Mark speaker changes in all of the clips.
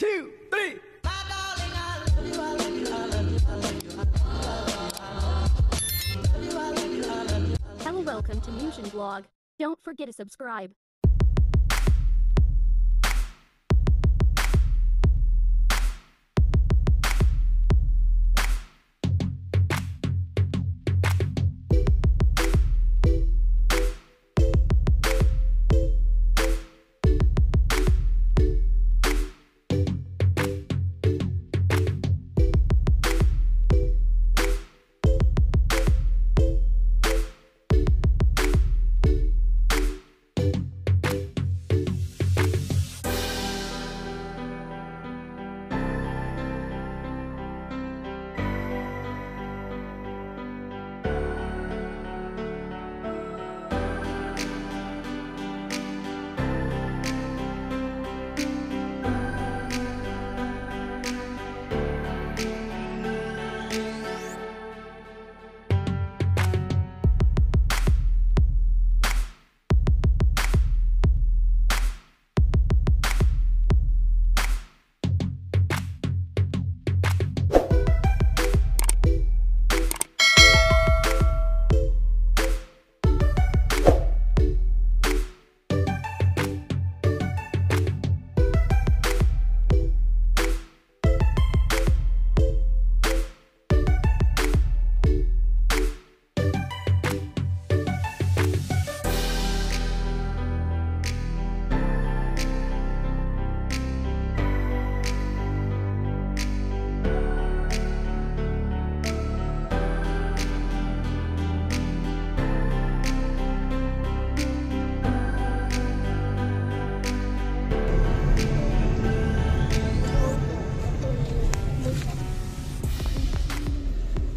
Speaker 1: two, three.
Speaker 2: Hello, welcome to Musion Blog. Don't forget to subscribe.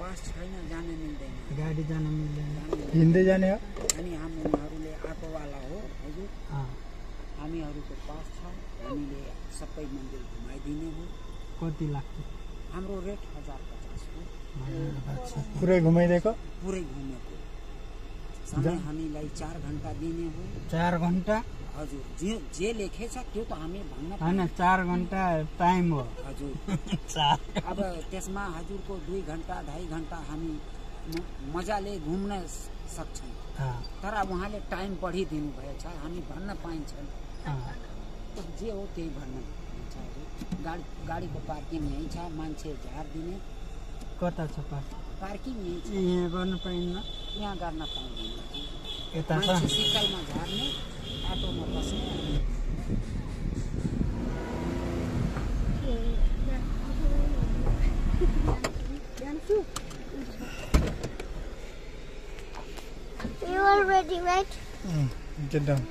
Speaker 3: Pass छैन जान मिल्दैन
Speaker 4: गाडी जान मिल्दैन
Speaker 5: हिँड्दै जाने हो
Speaker 3: अनि हामीहरूले आटोवाला हो हजुर हामीहरूको पास छ हामीले सबै मन्दिर घुमाइदिने हो
Speaker 4: कति लाग्छ
Speaker 3: हाम्रो रेट हजार पचास हो
Speaker 5: पुरै घुमाइदिएको
Speaker 3: पुरै घुमेको समय हामीलाई चार घन्टा दिने हो।
Speaker 4: चार घन्टा?
Speaker 3: हजुर जे जे लेखेछ त्यो त हामी भन्न
Speaker 4: होइन चार घन्टा टाइम हो।
Speaker 3: हजुर। अब त्यसमा हजुरको दुई घन्टा ढाई घन्टा हामी मजाले घुम्न सक्छौँ। तर उहाँले टाइम बढिदिनु भएछ हामी भन्न पाइन्छौँ। जे हो त्यही भन्न गाडी गाडीको पार्किङ यहीँ छ मान्छे झारिदिने
Speaker 4: कता छ पास
Speaker 3: पार्किङ यहीँ
Speaker 4: गर्नु पाइन्न।
Speaker 3: यहाँ गर्न पाउँदैन
Speaker 4: यता
Speaker 3: सिक्कलमा झार्ने आटोमा बस्ने।
Speaker 6: You all ready, right?
Speaker 5: get down.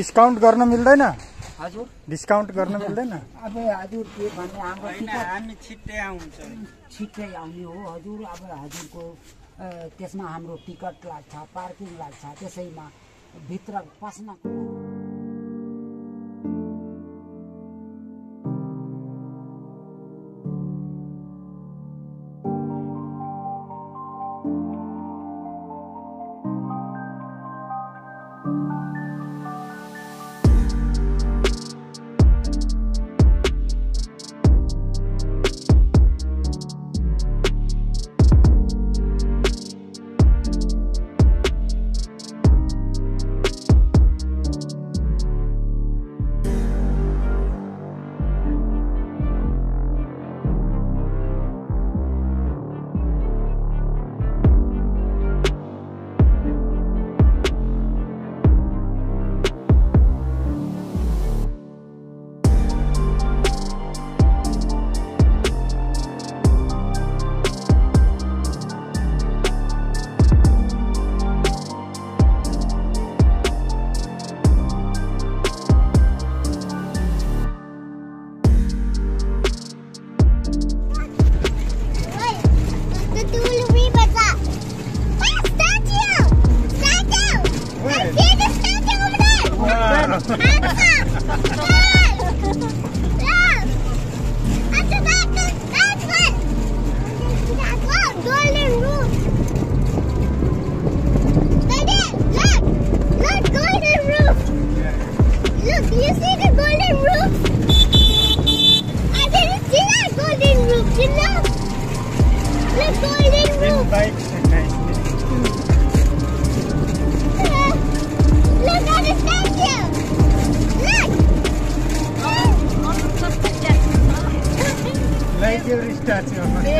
Speaker 5: Discount गर्न मिल्दैन?
Speaker 3: हजुर।
Speaker 5: डिस्काउन्ट गर्न मिल्दैन?
Speaker 3: अब हजुर के भन्ने हाम्रो
Speaker 4: हामी छिट्टै आउँछ।
Speaker 3: छिट्टै आउने हो हजुर। अब हजुरको त्यसमा हाम्रो टिकट लाग्छ पार्किङ लाग्छ त्यसैमा भित्र पस्नको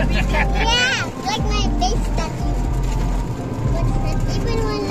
Speaker 6: yeah, like my face stuck. What's the
Speaker 5: one?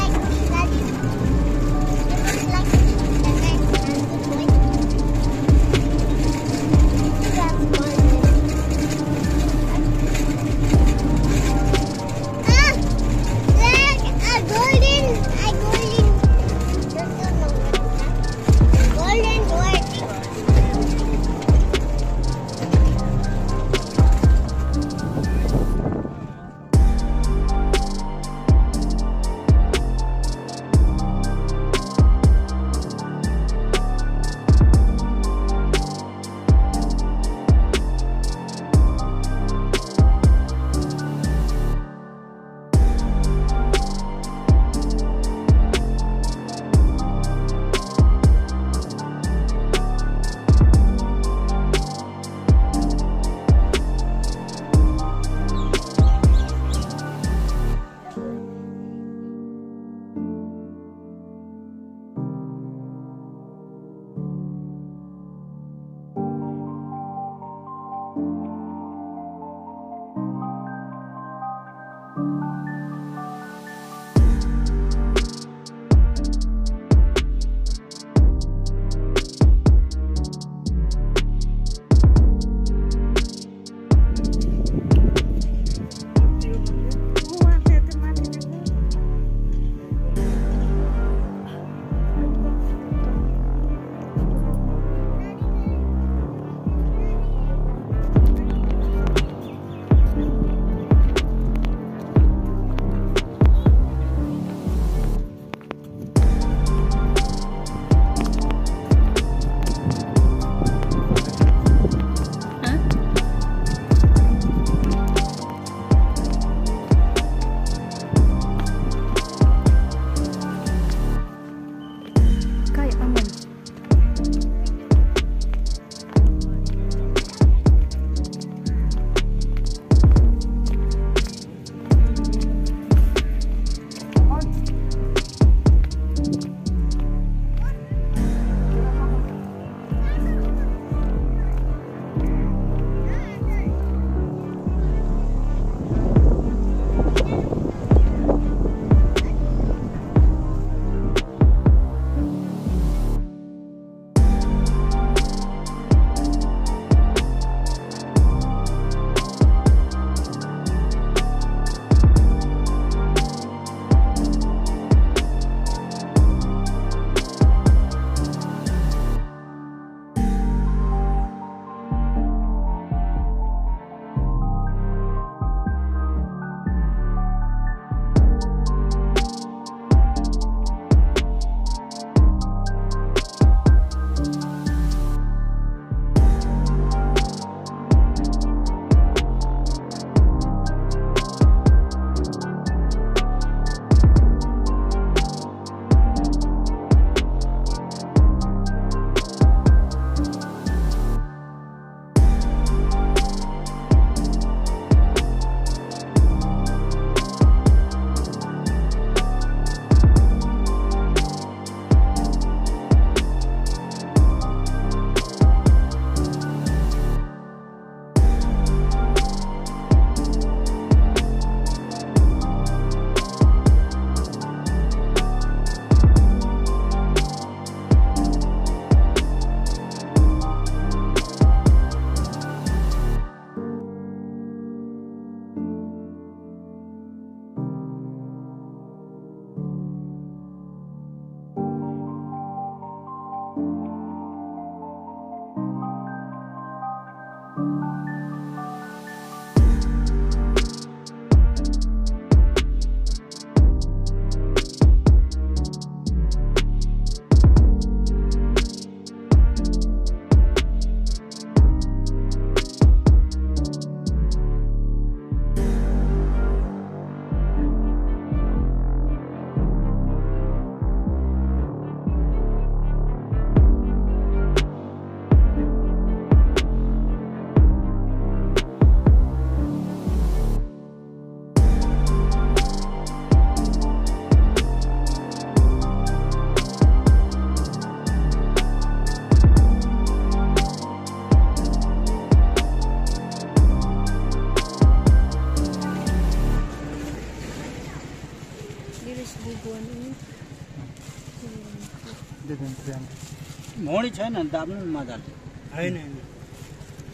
Speaker 3: मोडी छैन दाप्नु मजाले
Speaker 4: होइन होइन।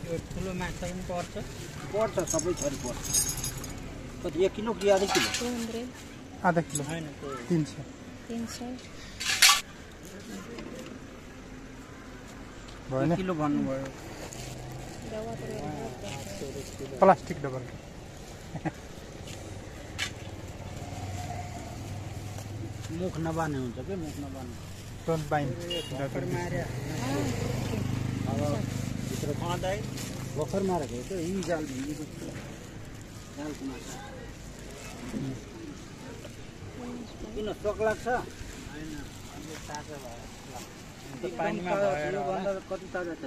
Speaker 4: यो ठुलो माछा पनि पर्छ।
Speaker 3: पर्छ सबै थरी पर्छ। कति एक किलो कि आधा किलो?
Speaker 5: आधा किलो।
Speaker 4: होइन
Speaker 5: तिन सय
Speaker 1: तिन
Speaker 5: सय
Speaker 3: किलो भन्नुभयो।
Speaker 5: प्लास्टिक डबल
Speaker 3: मुख नबाने हुन्छ कि? मुख नबाने
Speaker 4: मार्या।
Speaker 3: अब भित्र भर्खर मारेको हो त्यो। यी जाल जालको माछा। किन सोक लाग्छ?
Speaker 4: होइन। ताजा भयो पानीमा
Speaker 3: कति ताजा छ?